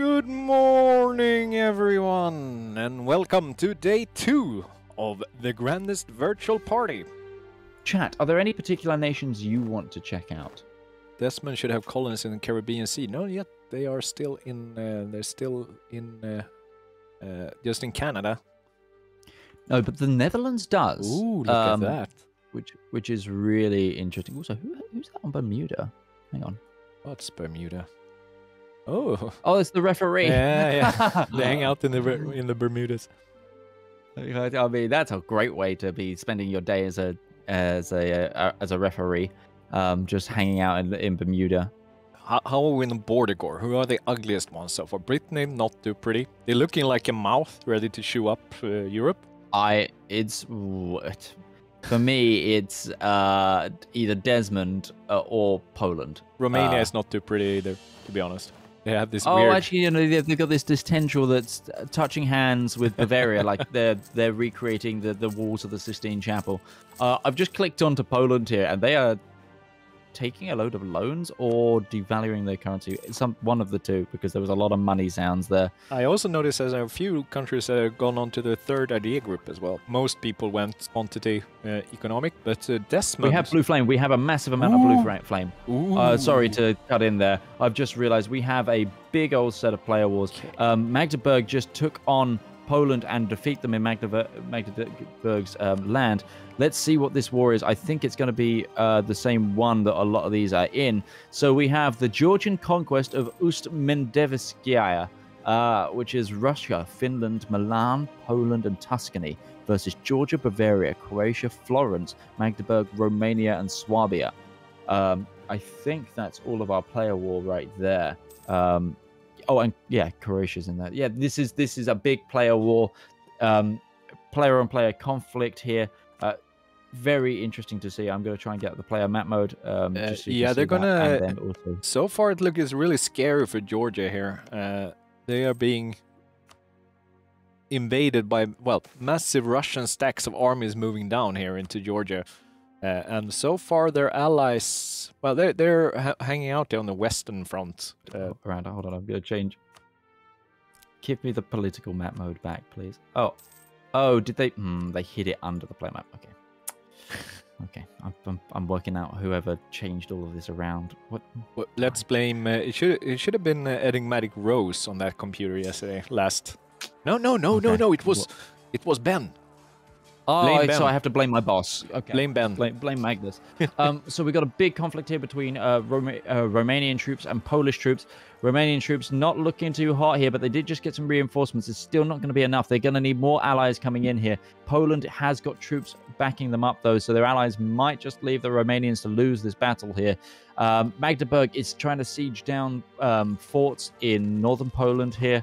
Good morning, everyone, and welcome to day two of the grandest virtual party. Chat, are there any particular nations you want to check out? Desmond should have colonies in the Caribbean Sea. No, yet they are still in. Uh, they're still in. Uh, uh, just in Canada. No, but the Netherlands does. Ooh, look um, at that! Which which is really interesting. Also, who, who's that on Bermuda? Hang on. What's Bermuda? Oh, Oh, it's the referee. yeah, yeah. they hang out in the in the Bermudas. I mean, that's a great way to be spending your day as a as a uh, as a referee, um, just hanging out in, in Bermuda. How, how are we in border gore? Who are the ugliest ones so far? Brittany, not too pretty. They're looking like a mouth ready to chew up uh, Europe. I it's what for me it's uh either Desmond uh, or Poland. Romania Uh, is not too pretty either, to be honest. They have this Oh, weird. actually, you know, they've, got this this tendril that's touching hands with Bavaria, like they're they're recreating the, the walls of the Sistine Chapel. Uh, I've just clicked onto Poland here, and they are taking a load of loans or devaluing their currency. Some one of the two, because there was a lot of money sounds there. I also noticed there's a few countries that have gone on to the third idea group as well. Most people went quantity uh, economic, but uh, Desmond. We have blue flame. We have a massive amount of blue flame. Ooh. Uh, sorry to cut in there. I've just realized we have a big old set of player wars. Um, Magdeburg just took on Poland and defeat them in Magdeburg, Magdeburg's um, land. Let's see what this war is. I think it's going to be uh, the same one that a lot of these are in. So we have the Georgian conquest of Ust-Mendevskaya, uh, which is Russia, Finland, Milan, Poland, and Tuscany versus Georgia, Bavaria, Croatia, Florence, Magdeburg, Romania, and Swabia. Um, I think that's all of our player war right there. Um, oh, and yeah, Croatia's in that. Yeah, this is this is a big player war, um, player on player conflict here. Uh, very interesting to see. I'm going to try and get the player map mode. Um, Uh, just so yeah, they're gonna- then also So far, it looks really scary for Georgia here. Uh, they are being invaded by well, massive Russian stacks of armies moving down here into Georgia, uh, and so far their allies. Well, they're they're ha- hanging out on the western front. Uh, around. Hold on, I'm going to change. Give me the political map mode back, please. Oh, oh, did they? Hmm, they hid it under the play map. Okay. Okay, I'm, I'm, I'm working out whoever changed all of this around. What? Well, let's blame. Uh, it should it should have been uh, Enigmatic Rose on that computer yesterday. Last. No, no, no, no, no. It was What? it was Ben. Oh, Blame so I have to blame my boss. Okay. Blame Ben. Blame, blame Magnus. um, so we've got a big conflict here between uh, Roma- uh, Romanian troops and Polish troops. Romanian troops not looking too hot here, but they did just get some reinforcements. It's still not going to be enough. They're going to need more allies coming in here. Poland has got troops backing them up, though, so their allies might just leave the Romanians to lose this battle here. Um, Magdeburg is trying to siege down um, forts in northern Poland here.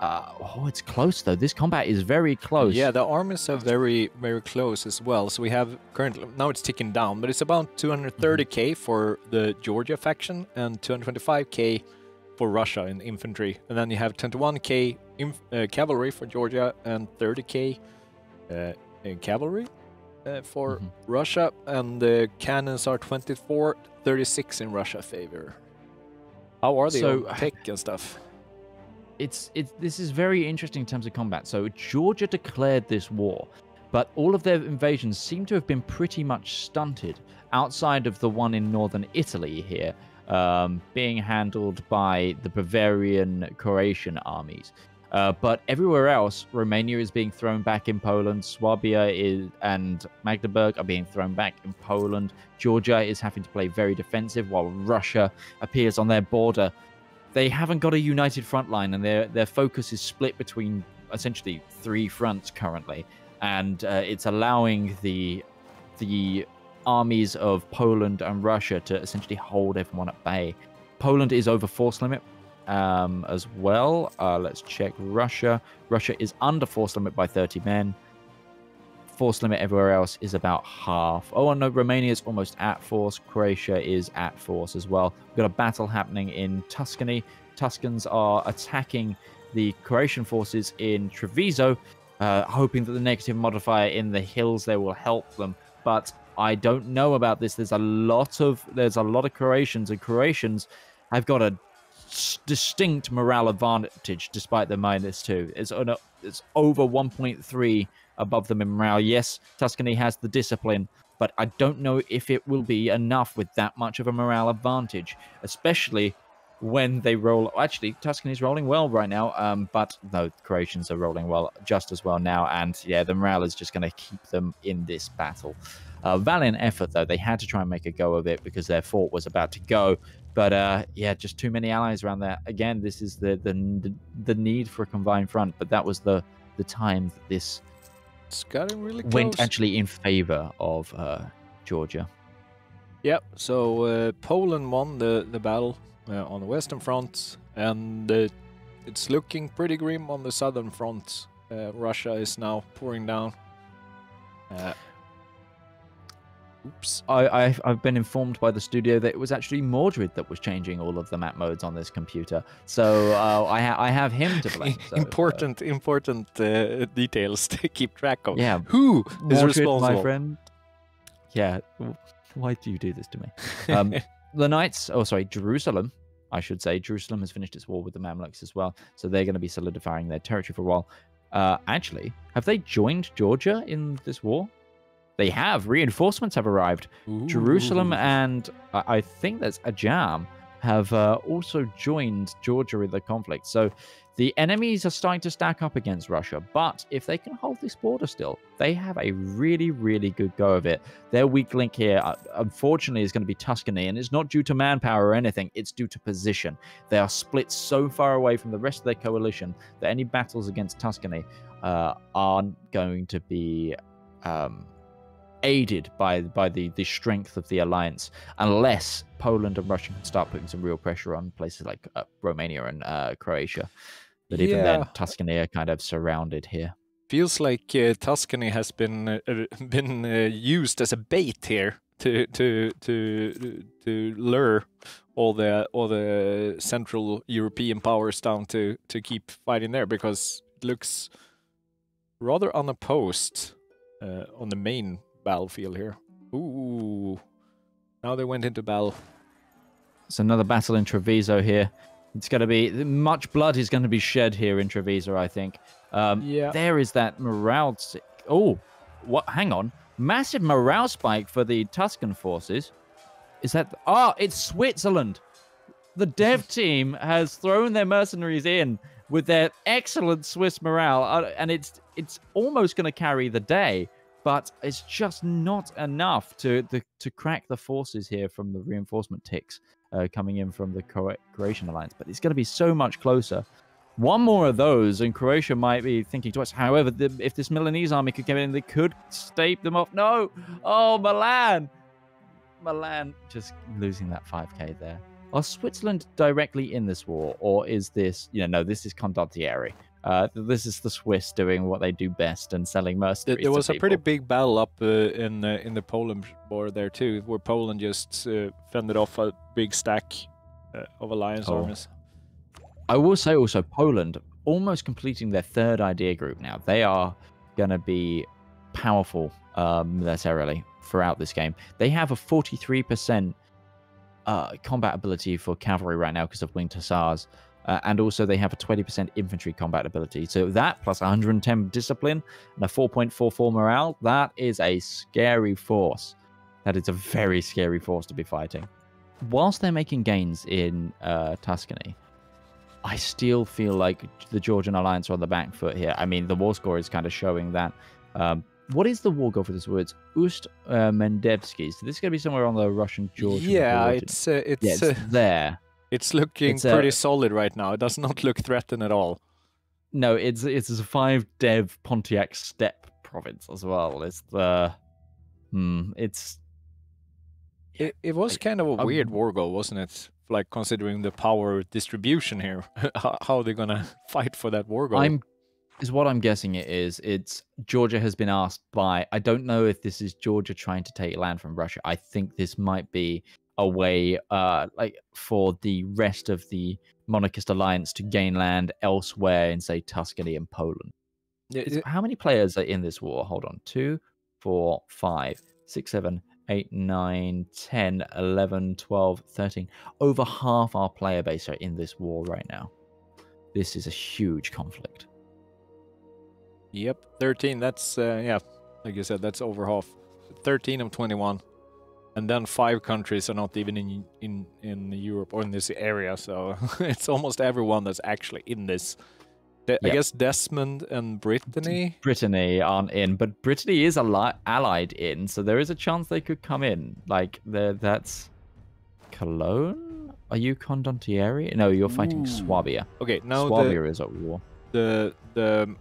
Uh, oh, it's close though. This combat is very close. Yeah, the armies are very, very close as well. So we have currently now it's ticking down, but it's about 230k for the Georgia faction and 225k for Russia in infantry, and then you have 21k inf- uh, cavalry for Georgia and 30k uh, in cavalry uh, for Mhm. Russia, and the cannons are 24, 36 in Russia favor. How are they So- on tech and stuff? It's it's this is very interesting in terms of combat. So Georgia declared this war, but all of their invasions seem to have been pretty much stunted outside of the one in northern Italy here, um, being handled by the Bavarian Croatian armies. Uh, but everywhere else, Romania is being thrown back in Poland. Swabia is and Magdeburg are being thrown back in Poland. Georgia is having to play very defensive, while Russia appears on their border they haven't got a united front line and their their focus is split between essentially three fronts currently and uh, it's allowing the the armies of Poland and Russia to essentially hold everyone at bay. Poland is over force limit um, as well. Uh, let's check Russia. Russia is under force limit by 30 men. Force limit everywhere else is about half. Oh, and no, Romania is almost at force. Croatia is at force as well. We've got a battle happening in Tuscany. Tuscans are attacking the Croatian forces in Treviso, uh, hoping that the negative modifier in the hills there will help them. But I don't know about this. There's a lot of there's a lot of Croatians, and Croatians have got a distinct morale advantage despite the minus two. It's on a, it's over 1.3 above them in morale. Yes, Tuscany has the discipline, but I don't know if it will be enough with that much of a morale advantage, especially when they roll. Actually, Tuscany's rolling well right now, um, but no, Croatians are rolling well just as well now, and yeah, the morale is just going to keep them in this battle. Uh, valiant effort though; they had to try and make a go of it because their fort was about to go. But uh, yeah, just too many allies around there. Again, this is the the the need for a combined front, but that was the the time that this It's getting really close. went actually in favor of uh, Georgia. Yep. So uh, Poland won the the battle uh, on the western front, and uh, it's looking pretty grim on the southern front. Uh, Russia is now pouring down. Uh, oops. I, I've, I've been informed by the studio that it was actually Mordred that was changing all of the map modes on this computer. So uh, I, ha- I have him to blame. So, uh, important, important uh, details to keep track of. yeah, Who is Mordred, responsible? my friend. Yeah, why do you do this to me? Um, the Knights, oh sorry, Jerusalem, I should say. Jerusalem has finished its war with the Mamluks as well, so they're going to be solidifying their territory for a while. Uh, actually, have they joined Georgia in this war? They have. Reinforcements have arrived. Jerusalem and I I think that's Ajam have uh, also joined Georgia in the conflict. So the enemies are starting to stack up against Russia. But if they can hold this border still, they have a really, really good go of it. Their weak link here, uh, unfortunately, is going to be Tuscany. And it's not due to manpower or anything, it's due to position. They are split so far away from the rest of their coalition that any battles against Tuscany uh, aren't going to be. Um, aided by by the the strength of the alliance unless Poland and Russia can start putting some real pressure on places like uh, Romania and uh, Croatia. But even then Tuscany are kind of surrounded here. Feels like uh, Tuscany has been uh, uh, been uh, used as a bait here to to to to lure all the all the Central European powers down to to keep fighting there because it looks rather unopposed uh, on the main battlefield here. Ooh, now they went into battle. it's another battle in Treviso here. It's going to be much blood is going to be shed here in Treviso I think. Um, Yeah. there is that morale oh what hang on. Massive morale spike for the Tuscan forces. Is that ah it's Switzerland. The dev team has thrown their mercenaries in with their excellent Swiss morale, uh, and it's it's almost going to carry the day, but it's just not enough to the, to crack the forces here from the reinforcement ticks uh, coming in from the Cro- Croatian alliance. But it's going to be so much closer. One more of those, and Croatia might be thinking twice. However, the, if this Milanese army could get in, they could stave them off. No, oh Milan, Milan just losing that 5k there. Are Switzerland directly in this war, or is this, you know, no, this is Condottieri. Uh, this is the Swiss doing what they do best and selling mercenaries. there was a pretty big battle up uh, in uh, in the Poland border there too, where Poland just uh, fended off a big stack uh, of alliance Oh. armies. I will say also Poland almost completing their third idea group now. They are going to be powerful um, militarily throughout this game. They have a 43% uh, combat ability for cavalry right now because of winged hussars. Uh, and also they have a 20% infantry combat ability. So that plus 110 discipline and a 4.44 morale, that is a scary force. That is a very scary force to be fighting. Whilst they're making gains in uh, Tuscany, I still feel like the Georgian alliance are on the back foot here. I mean, the war score is kind of showing that. Um, what is the war goal for this words? Ust uh, Mendevsky. So this is going to be somewhere on the Russian Georgian. yeah, border. it's uh, it's yeah, it's uh, there. It's looking it's, pretty solid right now. It does not look threatened at all. No, it's it's a five dev Pontic Steppe province as well. It's the hmm. It's It, it was kind of a I- weird war goal, wasn't it? Like considering the power distribution here, how, how they're gonna fight for that war goal. I'm is what I'm guessing it is. It's Georgia has been asked by I don't know if this is Georgia trying to take land from Russia. I think this might be a way uh like for the rest of the monarchist alliance to gain land elsewhere in say Tuscany and Poland. Yeah, It's- it- how many players are in this war? Hold on. Two, four, five, six, seven, 8, 9, 10, 11, 12, 13. Over half our player base are in this war right now. This is a huge conflict. Yep, 13. That's uh, yeah, like you said, that's over half. 13 of 21, and then five countries are not even in in in Europe or in this area. So it's almost everyone that's actually in this. De- I guess Desmond and Brittany. Brittany aren't in, but Brittany is allied in, so there is a chance they could come in. Like, that's Cologne? Are you Condottieri? No, you're fighting Ooh. Swabia. Okay, now the Swabia is at war. the the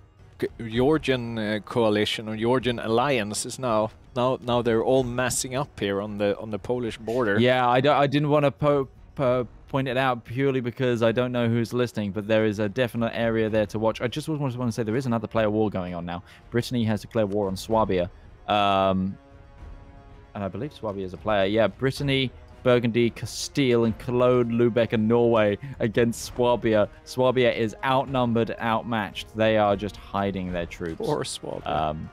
Georgian uh, coalition or Georgian alliance is now now now they're all massing up here on the on the Polish border. Yeah, I, I didn't want to po- po- point it out purely because I don't know who's listening, but there is a definite area there to watch. I just want to say there is another player war going on now. Brittany has declared war on Swabia. Um, and I believe Swabia is a player. Yeah, Brittany, Burgundy, Castile, and Cologne, Lubeck, and Norway against Swabia. Swabia is outnumbered, outmatched. They are just hiding their troops. Poor Swabia. Um,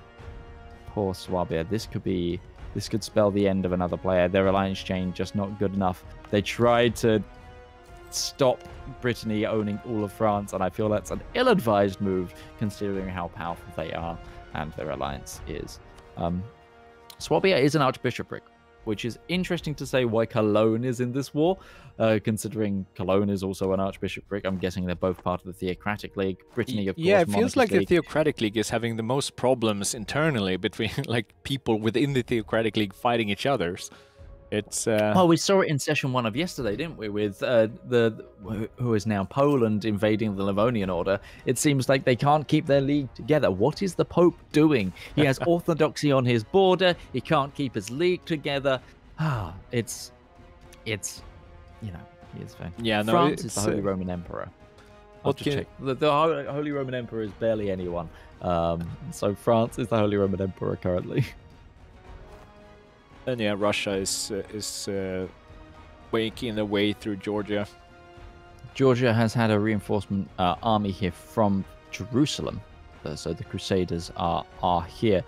poor Swabia. This could be. This could spell the end of another player. Their alliance chain just not good enough. They tried to stop Brittany owning all of France, and I feel that's an ill-advised move considering how powerful they are and their alliance is. Um, Swabia is an archbishopric, which is interesting to say why Cologne is in this war, uh, considering Cologne is also an archbishopric. I'm guessing they're both part of the Theocratic League. Brittany, of course, yeah, it feels like the Theocratic League is having the most problems internally between like people within the Theocratic League fighting each others. It's uh, Well, we saw it in session one of yesterday, didn't we? With uh, the who is now Poland invading the Livonian Order. It seems like they can't keep their league together. What is the Pope doing? He has orthodoxy on his border. He can't keep his league together. Ah, it's it's you know he is fine. yeah, no, France is the Holy uh, Roman Emperor. I'll what just can- check. The, the Holy Roman Emperor is barely anyone. Um, so France is the Holy Roman Emperor currently. and yeah, Russia is uh, is uh, making their way through Georgia. Georgia has had a reinforcement uh, army here from Jerusalem, uh, so the Crusaders are are here.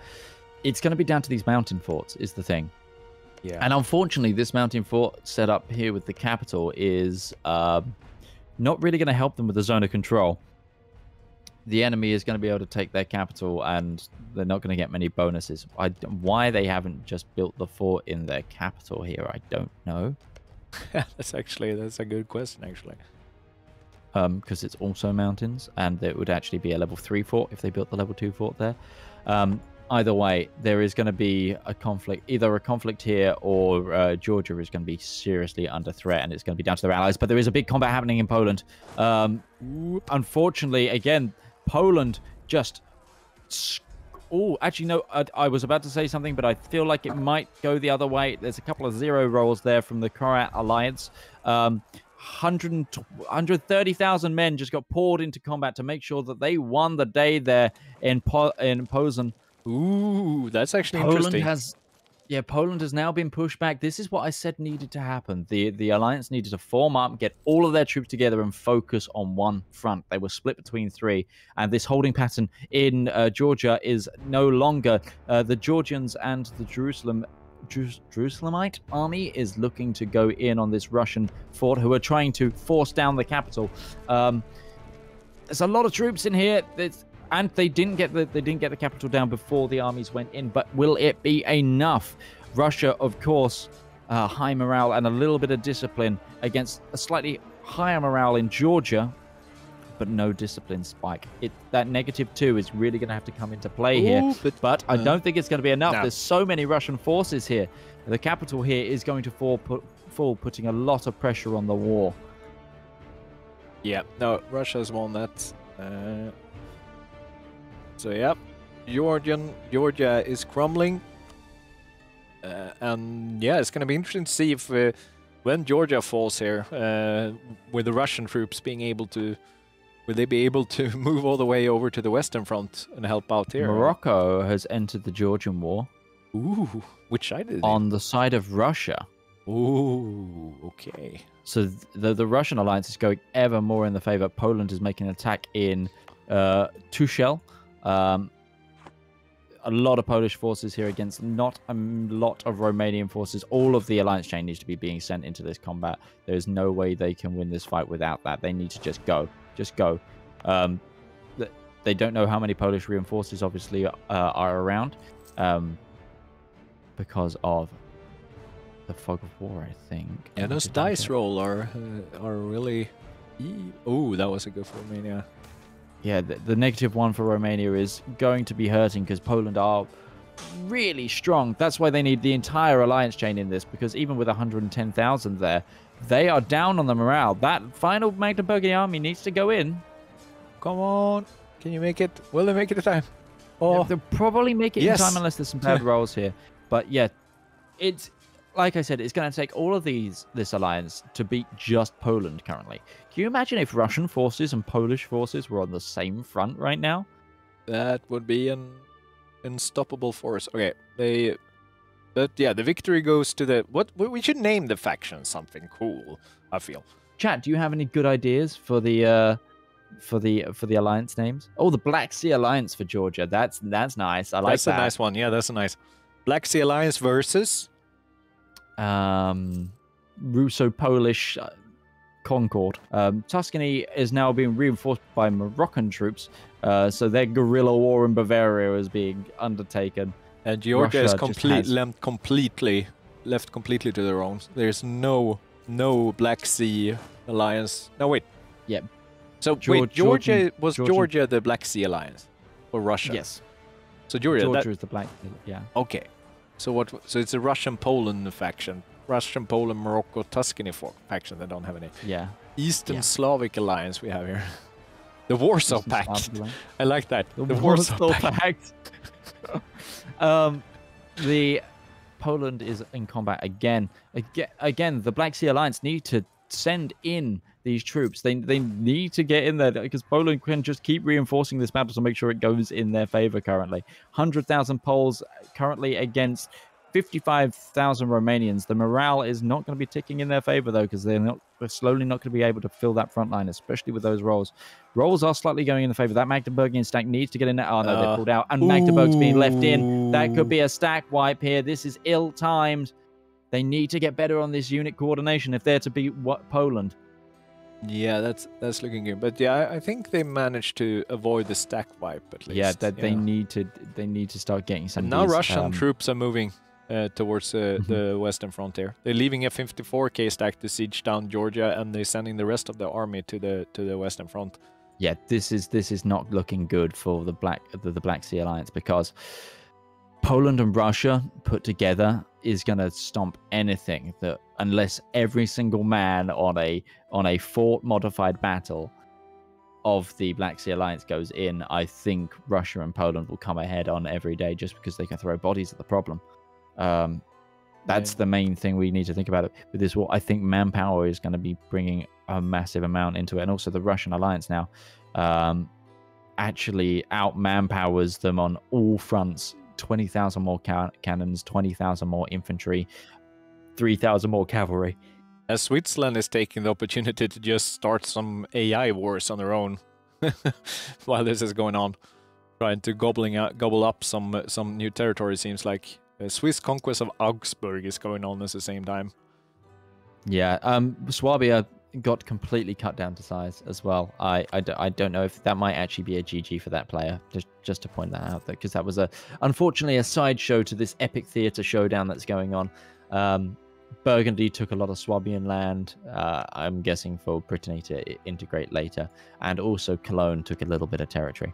It's going to be down to these mountain forts, is the thing. Yeah, And unfortunately, this mountain fort set up here with the capital is um, not really going to help them with the zone of control. The enemy is going to be able to take their capital, and they're not going to get many bonuses. I, why they haven't just built the fort in their capital here, I don't know. that's actually that's a good question actually. because it's also mountains, and it would actually be a level three fort if they built the level two fort there. Um, either way, there is going to be a conflict, either a conflict here or uh, Georgia is going to be seriously under threat, and it's going to be down to their allies. But there is a big combat happening in Poland. Um, unfortunately, again, Poland just. Oh, actually, no. I, I was about to say something, but I feel like it might go the other way. There's a couple of zero rolls there from the Croat alliance. Um, 100, 130,000 men just got poured into combat to make sure that they won the day there in po- in Posen. Ooh, that's actually Poland interesting. has, yeah, Poland has now been pushed back. This is what I said needed to happen. The the alliance needed to form up, get all of their troops together, and focus on one front. They were split between three, and this holding pattern in uh, Georgia is no longer. Uh, the Georgians and the Jerusalem. Jerusalemite army is looking to go in on this Russian fort, who are trying to force down the capital. Um, there's a lot of troops in here. There's, and they didn't get the they didn't get the capital down before the armies went in. But will it be enough? Russia, of course, uh, high morale and a little bit of discipline against a slightly higher morale in Georgia, but no discipline spike. It that negative two is really going to have to come into play here. Ooh, but But I uh, don't think it's going to be enough. no. There's so many Russian forces here. The capital here is going to fall, put, fall putting a lot of pressure on the war. Yeah, no, Russia's won that. Uh, so yeah, Georgian Georgia is crumbling, uh, and yeah, it's gonna be interesting to see if uh, when Georgia falls here, uh, with the Russian troops being able to, will they be able to move all the way over to the Western Front and help out here? Morocco has entered the Georgian war Ooh, which side is on the side of Russia. Ooh, okay. So the the Russian alliance is going ever more in the favor. Poland is making an attack in uh, Tuchel. Um, a lot of Polish forces here against not a lot of Romanian forces. All of the alliance chain needs to be being sent into this combat. There is no way they can win this fight without that. They need to just go, just go. Um, they don't know how many Polish reinforcements obviously uh, are around um, because of the fog of war. I think. Yeah, those dice roll are uh, are really. Oh, that was a good for Romania yeah, the, the, negative one for Romania is going to be hurting because Poland are really strong. That's why they need the entire alliance chain in this because even with 110,000 there, they are down on the morale. That final Magdeburgian army needs to go in. Come on. Can you make it? Will they make it in time? Oh. They'll probably make it yes. in time unless there's some bad rolls here. But yeah, it's like I said, it's going to take all of these this alliance to beat just Poland currently. Can you imagine if Russian forces and Polish forces were on the same front right now? That would be an unstoppable force. Okay, they, but yeah, the victory goes to the what? We should name the faction something cool. I feel. Chat, do you have any good ideas for the uh, for the for the alliance names? Oh, the Black Sea Alliance for Georgia. That's that's nice. I like that's that. That's a nice one. Yeah, that's a nice Black Sea Alliance versus um, Russo-Polish uh, Concord. Um, Tuscany is now being reinforced by Moroccan troops, uh, so their guerrilla war in Bavaria is being undertaken. And Georgia Russia is complete, left completely left completely to their own. There's no no Black Sea alliance. No wait. Yeah. So George, wait, Georgia Georgian, was Georgian. Georgia the Black Sea alliance or Russia? Yes. So Georgia. Georgia that... is the Black. Yeah. Okay. So what? So it's a Russian Poland faction, Russian Poland Morocco Tuscany faction. They don't have any. Yeah. Eastern yeah. Slavic alliance we have here. The Warsaw Eastern Pact. I like that. The, the Warsaw, Warsaw Pact. um, the Poland is in combat again. Again, again, the Black Sea Alliance need to send in these troops. They they need to get in there because Poland can just keep reinforcing this battle to make sure it goes in their favor currently. 100,000 Poles currently against 55,000 Romanians. The morale is not going to be ticking in their favor though because they're not they're slowly not going to be able to fill that front line, especially with those rolls. Rolls are slightly going in the favor. That Magdeburgian stack needs to get in there. Oh no, uh, they pulled out. And Magdeburg's being left in. That could be a stack wipe here. This is ill-timed. They need to get better on this unit coordination if they're to beat what Poland. Yeah, that's that's looking good. But yeah, I, think they managed to avoid the stack wipe at least. Yeah, that they need to they need to start getting some. now Russian um, troops are moving uh, towards uh, mm-hmm. the western frontier. They're leaving a 54k stack to siege down Georgia, and they're sending the rest of the army to the to the western front. Yeah, this is this is not looking good for the black the, the Black Sea Alliance because Poland and Russia put together is going to stomp anything that unless every single man on a on a fort modified battle of the Black Sea Alliance goes in, I think Russia and Poland will come ahead on every day just because they can throw bodies at the problem. Um, that's yeah. the main thing we need to think about with this war. I think manpower is going to be bringing a massive amount into it, and also the Russian alliance now um, actually out manpowers them on all fronts 20,000 more can- cannons, 20,000 more infantry, 3,000 more cavalry. As Switzerland is taking the opportunity to just start some AI wars on their own while this is going on, trying to gobbling out, gobble up some some new territory. Seems like the Swiss conquest of Augsburg is going on at the same time. Yeah, um, Swabia got completely cut down to size as well. I, I, I don't know if that might actually be a GG for that player, just, just to point that out, because that was a unfortunately a sideshow to this epic theatre showdown that's going on. Um, Burgundy took a lot of Swabian land, uh, I'm guessing for Brittany to integrate later, and also Cologne took a little bit of territory.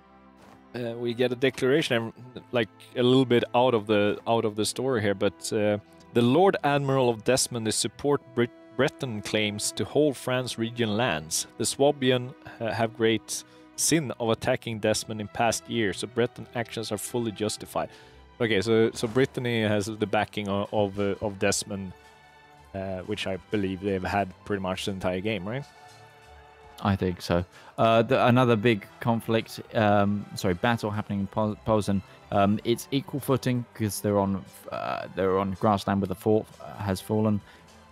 Uh, we get a declaration, like a little bit out of the out of the story here, but uh, the Lord Admiral of Desmond is support Brit Breton claims to hold France region lands. The Swabian uh, have great sin of attacking Desmond in past years, so Breton actions are fully justified. Okay, so so Brittany has the backing of of, uh, of Desmond, uh, which I believe they've had pretty much the entire game, right? I think so. Uh, the, another big conflict, um, sorry, battle happening in Posen. Um, it's equal footing because they're on uh, they're on grassland where the fort has fallen.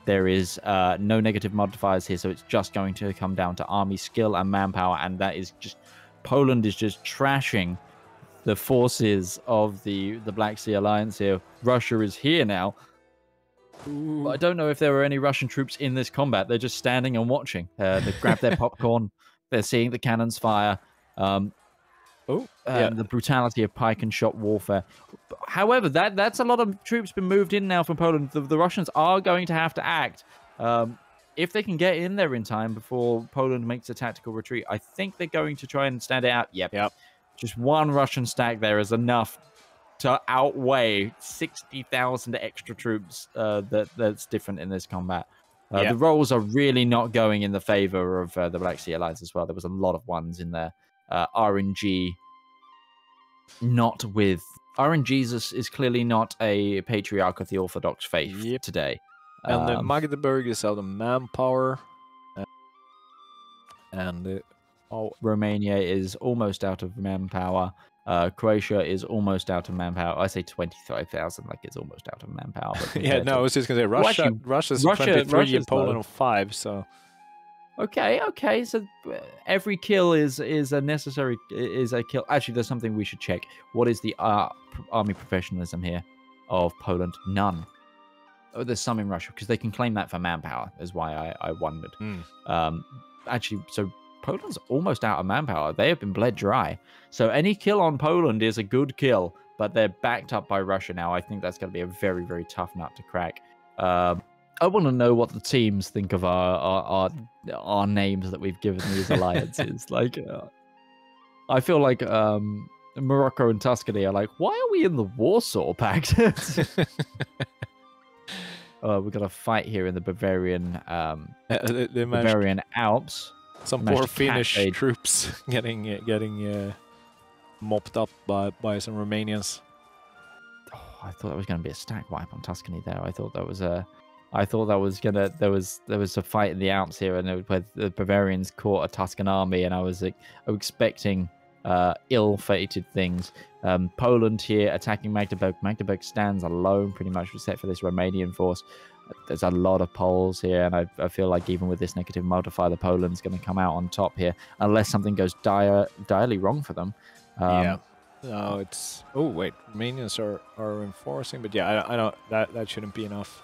There is uh, no negative modifiers here, so it's just going to come down to army skill and manpower, and that is just Poland is just trashing the forces of the the Black Sea Alliance here. Russia is here now. But I don't know if there were any Russian troops in this combat. They're just standing and watching. Uh, they grab their popcorn. They're seeing the cannons fire. Um, Oh, yeah. the brutality of pike and shot warfare. However, that that's a lot of troops been moved in now from Poland. The, the Russians are going to have to act. Um, if they can get in there in time before Poland makes a tactical retreat, I think they're going to try and stand it out. Yep. Yep. Just one Russian stack there is enough to outweigh 60,000 extra troops uh, that that's different in this combat. Uh, Yeah. The rolls are really not going in the favor of uh, the Black Sea Alliance as well. There was a lot of ones in there. Uh, RNG, not with RNG is, is clearly not a patriarch of the Orthodox faith Yep. today. And the Um, Magdeburg is out of manpower. And oh, Romania is almost out of manpower. Uh, Croatia is almost out of manpower. I say twenty-five thousand, like it's almost out of manpower. Yeah, no, I was just gonna say Russia. actually, Russia's Russia- 23 Russia's and Poland low. five. So Okay, okay. So uh, every kill is is a necessary is a kill. Actually, there's something we should check. What is the uh, army professionalism here of Poland? None. Oh, there's some in Russia because they can claim that for manpower. Is why I, I wondered. Hmm. Um, actually, so Poland's almost out of manpower. They have been bled dry. So any kill on Poland is a good kill, but they're backed up by Russia now. I think that's going to be a very very tough nut to crack. Um, I want to know what the teams think of our our, our, our names that we've given these alliances. like, uh, I feel like um, Morocco and Tuscany are like, why are we in the Warsaw Pact? uh, we've got a fight here in the Bavarian um, uh, they, they Bavarian Alps. Some poor Finnish troops getting uh, getting uh, mopped up by by some Romanians. Oh, I thought that was going to be a stack wipe on Tuscany there. I thought that was a. I thought that was gonna. There was there was a fight in the Alps here, and it where the Bavarians caught a Tuscan army, and I was like, I was expecting uh, ill-fated things. Um, Poland here attacking Magdeburg. Magdeburg stands alone, pretty much, except for this Romanian force. There's a lot of Poles here, and I, I feel like even with this negative modifier, the Poland's going to come out on top here, unless something goes dire, direly wrong for them. Um, yeah. No, it's. Oh wait, Romanians are are enforcing, but yeah, I, I don't. That that shouldn't be enough.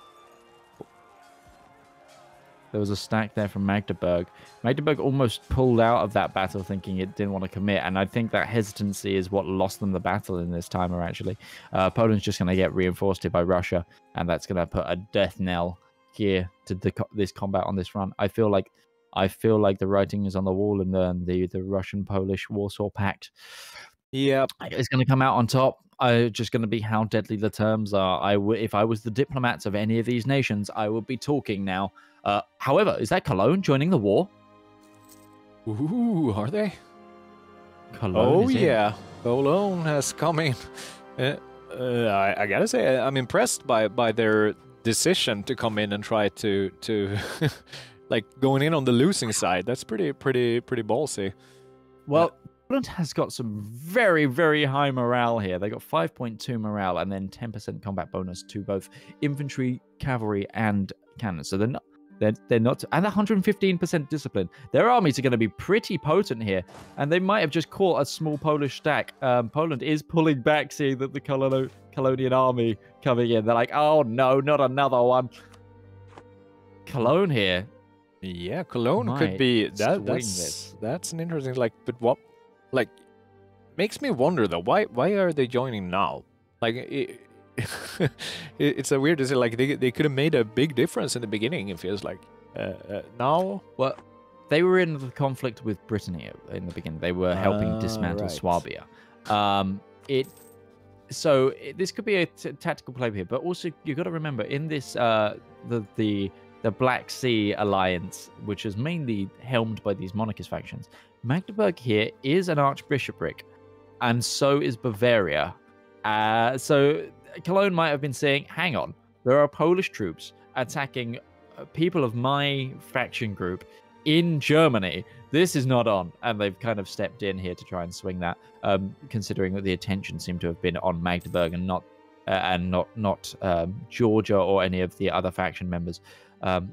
There was a stack there from Magdeburg. Magdeburg almost pulled out of that battle thinking it didn't want to commit. And I think that hesitancy is what lost them the battle in this timer, actually. Uh, Poland's just going to get reinforced here by Russia. And that's going to put a death knell here to the, this combat on this front. I feel like I feel like the writing is on the wall in the, the, the Russian Polish Warsaw Pact Yeah, is going to come out on top. I just going to be how deadly the terms are. I w- if I was the diplomats of any of these nations, I would be talking now. Uh, however, is that Cologne joining the war? Ooh, are they? Cologne Oh is in. yeah, Cologne has come in. Uh, uh, I, I gotta say, I'm impressed by by their decision to come in and try to to like going in on the losing side. That's pretty pretty pretty ballsy. Well, Poland has got some very, very high morale here. They got 5.2 morale and then 10% combat bonus to both infantry, cavalry, and cannons. So they're not. They're, they're not, and 115% discipline. Their armies are going to be pretty potent here, and they might have just caught a small Polish stack. Um, Poland is pulling back, seeing that the Colon- Colonian army coming in. They're like, oh no, not another one. Cologne here. Yeah, Cologne could be that. That's this. that's an interesting. Like, but what? Like, makes me wonder though. Why why are they joining now? Like, it, it's a weird. Is it like they they could have made a big difference in the beginning? It feels like uh, uh, now. Well, they were in the conflict with Brittany in the beginning. They were helping Ah, dismantle right. Swabia. Um, it so it, this could be a t- tactical play here, but also you've got to remember in this uh, the the the Black Sea alliance, which is mainly helmed by these monarchist factions. Magdeburg here is an archbishopric, and so is Bavaria. Uh, so Cologne might have been saying, "Hang on, there are Polish troops attacking uh, people of my faction group in Germany. This is not on. And they've kind of stepped in here to try and swing that, um, considering that the attention seemed to have been on Magdeburg and not uh, and not not um, Georgia or any of the other faction members. Um,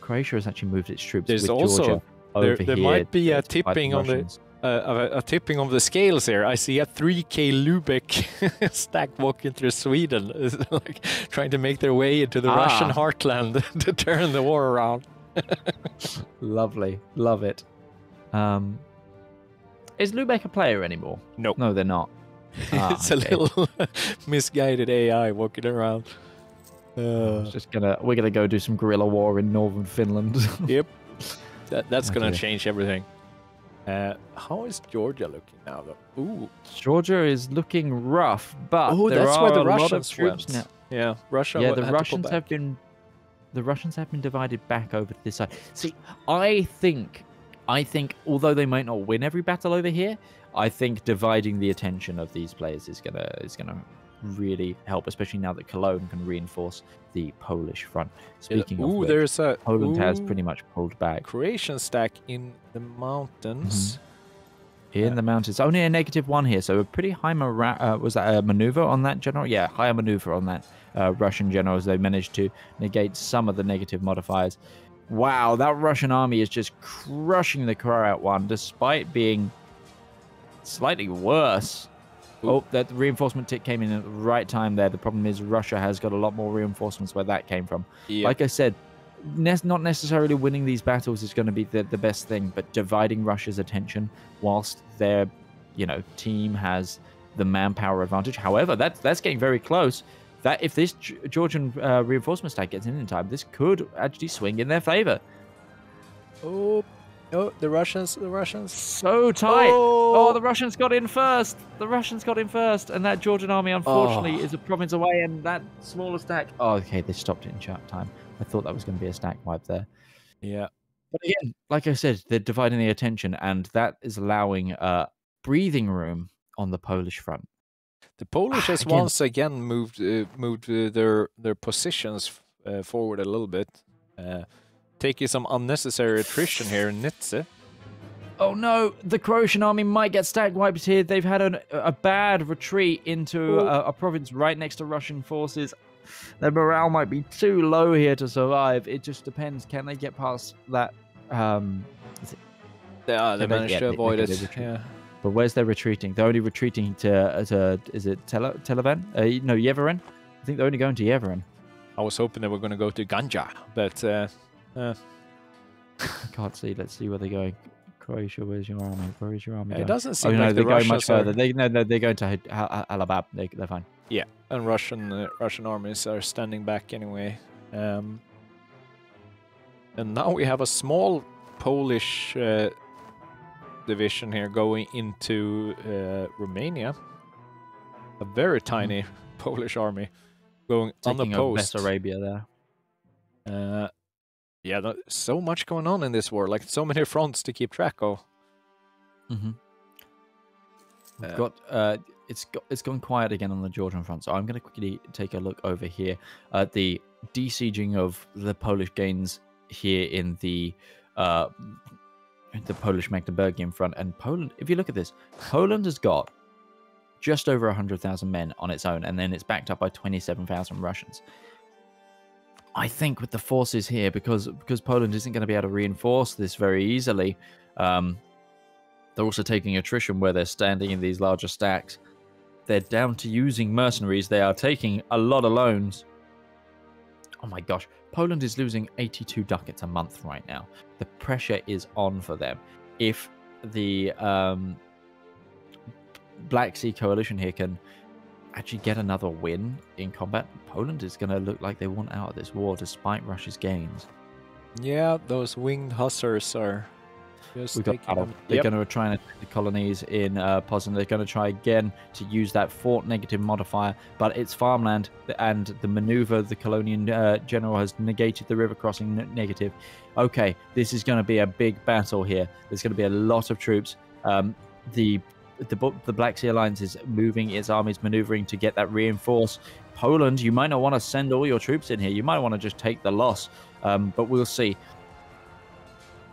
Croatia has actually moved its troops There's with also- Georgia there- there here might be a tipping on the- Russians. a, a, tipping of the scales here. I see a 3K Lubeck stack walking through Sweden, like trying to make their way into the ah. Russian heartland to turn the war around. Lovely, love it. Um, is Lubeck a player anymore? No, no, they're not. Ah, it's okay. a little misguided AI walking around. Uh, just gonna we're gonna go do some guerrilla war in northern Finland. yep, that, that's okay. gonna change everything. Uh, how is Georgia looking now, though? Ooh, Georgia is looking rough, but oh, that's where the Russians went. Now. Yeah, Russia. Yeah, the Russians have been the Russians have been divided back over to this side. See, I think, I think, although they might not win every battle over here, I think dividing the attention of these players is gonna is gonna really help, especially now that Cologne can reinforce the Polish front. Speaking ooh, of which, there's a Poland ooh, has pretty much pulled back. Croatian stack in the mountains. Mm-hmm. In the mountains, only a negative one here, so a pretty high uh, was that a maneuver on that general? Yeah, higher maneuver on that uh, Russian general as they managed to negate some of the negative modifiers. Wow, that Russian army is just crushing the Croat one, despite being slightly worse Oh, that reinforcement tick came in at the right time there. The problem is Russia has got a lot more reinforcements where that came from. Yep. Like I said, ne- not necessarily winning these battles is going to be the, the best thing, but dividing Russia's attention whilst their, you know, team has the manpower advantage. However, that's that's getting very close. That if this Georgian uh, reinforcement stack gets in in time, this could actually swing in their favor. Oh, Oh, the Russians, the Russians. So tight. Oh. oh. the Russians got in first. The Russians got in first. And that Georgian army, unfortunately, oh. is a province away. And that smaller stack. Oh, okay. They stopped it in chat time. I thought that was going to be a stack wipe there. Yeah. But again, like I said, they're dividing the attention. And that is allowing uh, breathing room on the Polish front. The Polish has again, once again moved uh, moved uh, their their positions uh, forward a little bit. Uh, taking some unnecessary attrition here in Nitze. Oh no, the Croatian army might get stack wiped here. They've had an, a bad retreat into a, a, province right next to Russian forces. Their morale might be too low here to survive. It just depends. Can they get past that? Um, it, yeah, they managed to avoid it. Yeah. But where's their retreating? They're only retreating to, to is it Tel Televen? Uh, no, Yeveren. I think they're only going to Yeveren. I was hoping they were going to go to Ganja, but uh, uh. I can't see. Let's see where they're going. Croatia, where's your army? Where is your army? It doesn't seem oh, no, like they're the going much are... further. They no, no, they're going to Alabab. They, they're fine. Yeah, and Russian uh, Russian armies are standing back anyway. Um, and now we have a small Polish uh, division here going into uh, Romania. A very mm-hmm. tiny mm. Polish army going Taking on the post. Arabia there. Yeah, so much going on in this war, like so many fronts to keep track of. Mm-hmm. We've uh, got uh, it's got it's gone quiet again on the Georgian front, so I'm going to quickly take a look over here at the desieging of the Polish gains here in the uh, the Polish Magdeburgian front and Poland. If you look at this, Poland has got just over 100,000 men on its own, and then it's backed up by 27,000 Russians. I think with the forces here, because because Poland isn't going to be able to reinforce this very easily, um, they're also taking attrition where they're standing in these larger stacks. They're down to using mercenaries. They are taking a lot of loans. Oh my gosh, Poland is losing 82 ducats a month right now. The pressure is on for them. If the um, Black Sea Coalition here can actually get another win in combat, Poland is going to look like they want out of this war despite Russia's gains. Yeah, those winged hussars are just We've got them. They're yep. going to try and attack the colonies in uh, Poznan. They're going to try again to use that fort negative modifier, but it's farmland, and the maneuver the colonial uh, general has negated the river crossing negative. Okay, this is going to be a big battle here. There's going to be a lot of troops. Um, the the the Black Sea Alliance is moving its armies, maneuvering to get that reinforced. Poland, you might not want to send all your troops in here. You might want to just take the loss, um, but we'll see.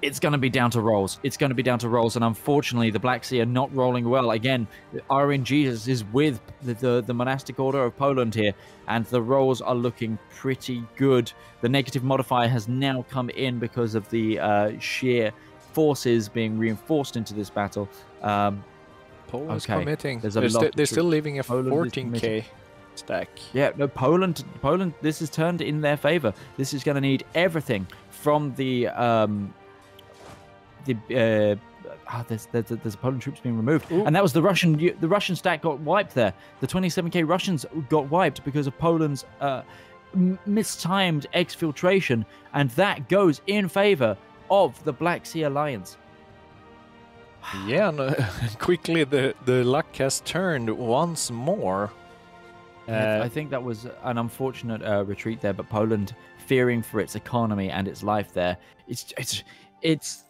It's going to be down to rolls. It's going to be down to rolls, and unfortunately, the Black Sea are not rolling well. Again, RNG is with the, the, the monastic order of Poland here, and the rolls are looking pretty good. The negative modifier has now come in because of the uh, sheer forces being reinforced into this battle. Um, Poland's Okay, committing. there's a they're, of they're still leaving a Poland 14k stack. Yeah, no, Poland, Poland. This is turned in their favor. This is going to need everything from the um, the. Uh, ah, there's, there's there's Poland troops being removed, Ooh. and that was the Russian the Russian stack got wiped there. The 27k Russians got wiped because of Poland's uh, mistimed exfiltration, and that goes in favor of the Black Sea Alliance. Yeah, and uh, quickly the, the luck has turned once more. Uh, I think that was an unfortunate uh, retreat there, but Poland, fearing for its economy and its life there, it's it's it's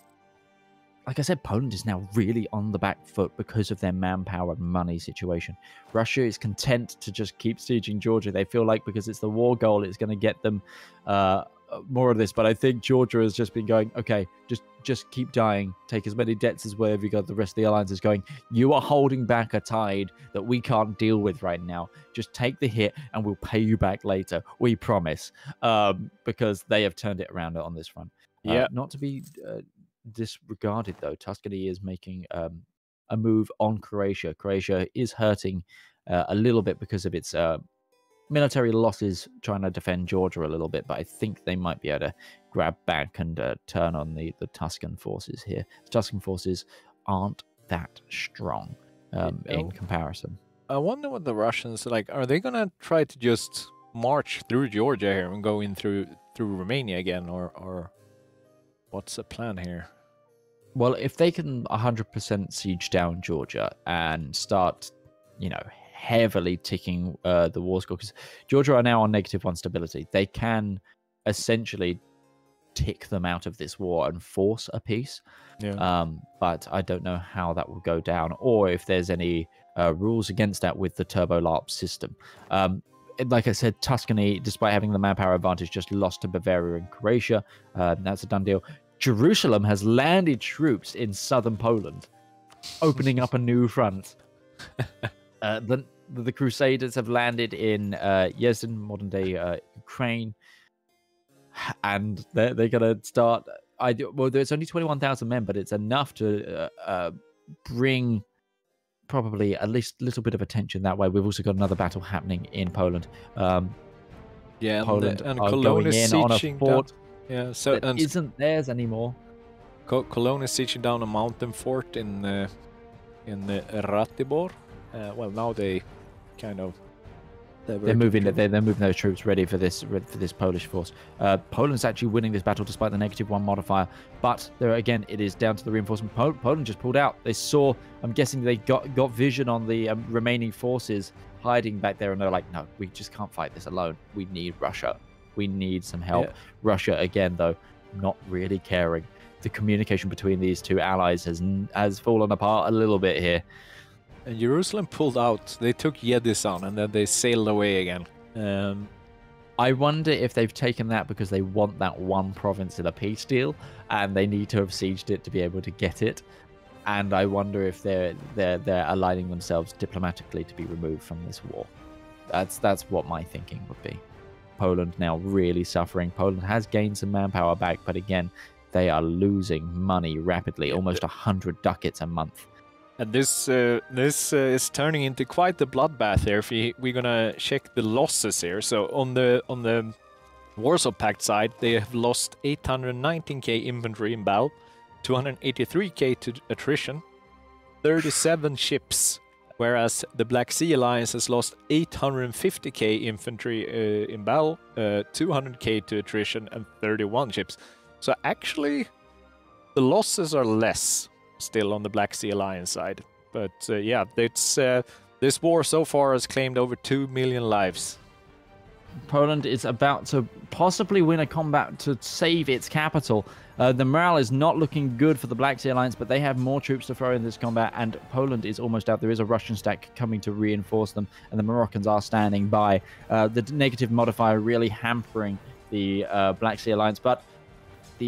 like I said, Poland is now really on the back foot because of their manpower and money situation. Russia is content to just keep sieging Georgia. They feel like because it's the war goal, it's going to get them uh, more of this. But I think Georgia has just been going, okay, just just keep dying, take as many debts as wherever you got. The rest of the alliance is going. You are holding back a tide that we can't deal with right now. Just take the hit, and we'll pay you back later. We promise. Um, because they have turned it around on this front. Uh, Yeah. not to be uh, disregarded though. Tuscany is making um, a move on Croatia. Croatia is hurting uh, a little bit because of its uh, military losses, trying to defend Georgia a little bit. But I think they might be able to grab back and uh, turn on the the Tuscan forces here. The Tuscan forces aren't that strong um, know- in comparison. I wonder what the Russians like. Are they gonna try to just march through Georgia here and go in through through Romania again, or or what's the plan here? Well, if they can 100% siege down Georgia and start, you know, heavily ticking uh, the war score, because Georgia are now on negative one stability, they can essentially tick them out of this war and force a peace. Yeah. Um, but I don't know how that will go down, or if there's any uh, rules against that with the Turbo LARP system. Um, like I said, Tuscany, despite having the manpower advantage, just lost to Bavaria and Croatia. Uh, that's a done deal. Jerusalem has landed troops in southern Poland, opening up a new front. Uh, the the Crusaders have landed in uh, Yezd, modern day uh, Ukraine, and they're they're gonna start. I well, there's only twenty one thousand men, but it's enough to uh, uh, bring probably at least a little bit of attention that way. We've also got another battle happening in Poland. Um, yeah, and, Poland and are Cologne going is in on a fort down. Yeah, so that and isn't theirs anymore. Co- Cologne is sieging down a mountain fort in uh, in uh, Ratibor. Uh, well, now they kind of They're moving. They're, they're moving those troops ready for this for this Polish force. Uh, Poland's actually winning this battle despite the negative one modifier, but there again, it is down to the reinforcement. Pol- Poland just pulled out. They saw. I'm guessing they got got vision on the um, remaining forces hiding back there, and they're like, no, we just can't fight this alone. We need Russia. We need some help. Yeah. Russia again, though, not really caring. The communication between these two allies has has fallen apart a little bit here. And Jerusalem pulled out. They took Yedisan and then they sailed away again. Um, I wonder if they've taken that because they want that one province in a peace deal, and they need to have sieged it to be able to get it. And I wonder if they're they're they're aligning themselves diplomatically to be removed from this war. That's that's what my thinking would be. Poland now really suffering. Poland has gained some manpower back, but again, they are losing money rapidly, almost a hundred ducats a month. And this uh, this uh, is turning into quite the bloodbath here. If we, we're gonna check the losses here, so on the on the Warsaw Pact side, they have lost 819k infantry in battle, 283k to attrition, 37 ships, whereas the Black Sea Alliance has lost 850k infantry uh, in battle, uh, 200k to attrition, and 31 ships. So actually, the losses are less still on the Black Sea Alliance side. But uh, yeah, it's uh, this war so far has claimed over two million lives. Poland is about to possibly win a combat to save its capital. Uh, the morale is not looking good for the Black Sea Alliance, but they have more troops to throw in this combat, and Poland is almost out. There is a Russian stack coming to reinforce them, and the Moroccans are standing by. Uh, the negative modifier really hampering the uh, Black Sea Alliance, but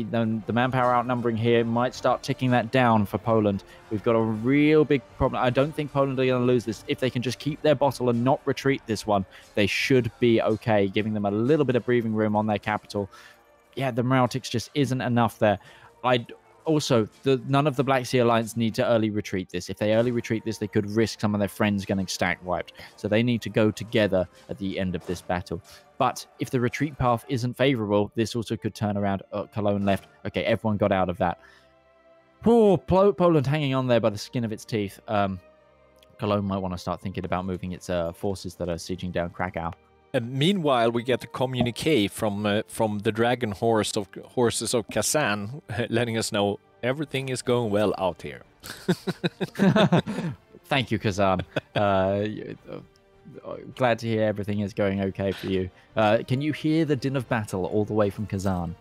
the, the the manpower outnumbering here might start ticking that down for Poland. We've got a real big problem. I don't think Poland are going to lose this. If they can just keep their bottle and not retreat this one, they should be okay, giving them a little bit of breathing room on their capital. Yeah, the morale just isn't enough there. I also, the, none of the Black Sea Alliance need to early retreat this. If they early retreat this, they could risk some of their friends getting stack wiped. So they need to go together at the end of this battle. But if the retreat path isn't favorable, this also could turn around. Uh, Cologne left. Okay, everyone got out of that. Poor Poland hanging on there by the skin of its teeth. Um, Cologne might want to start thinking about moving its uh, forces that are sieging down Krakow. And meanwhile, we get a communique from uh, from the dragon horse of horses of Kazan, letting us know everything is going well out here. Thank you, Kazan. Uh, glad to hear everything is going okay for you. Uh, can you hear the din of battle all the way from Kazan?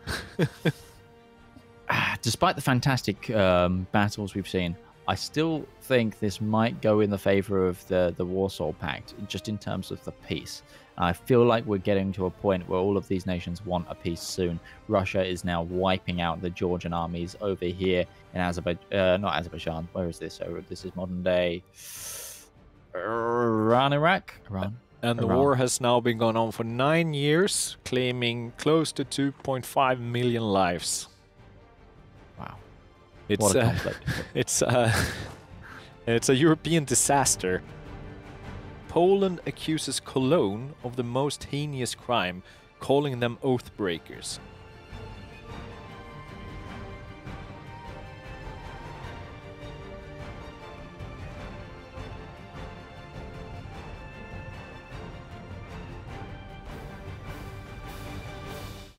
Despite the fantastic um, battles we've seen, I still think this might go in the favor of the the Warsaw Pact, just in terms of the peace. I feel like we're getting to a point where all of these nations want a peace soon. Russia is now wiping out the Georgian armies over here in Azerbaijan, uh, not Azerbaijan. Where is this? Oh, this is modern day Iran, Iraq, Iran. And the Iran. war has now been going on for nine years, claiming close to 2.5 million lives. Wow, it's what a uh, conflict. it's uh, it's a European disaster. Poland accuses Cologne of the most heinous crime, calling them oath breakers.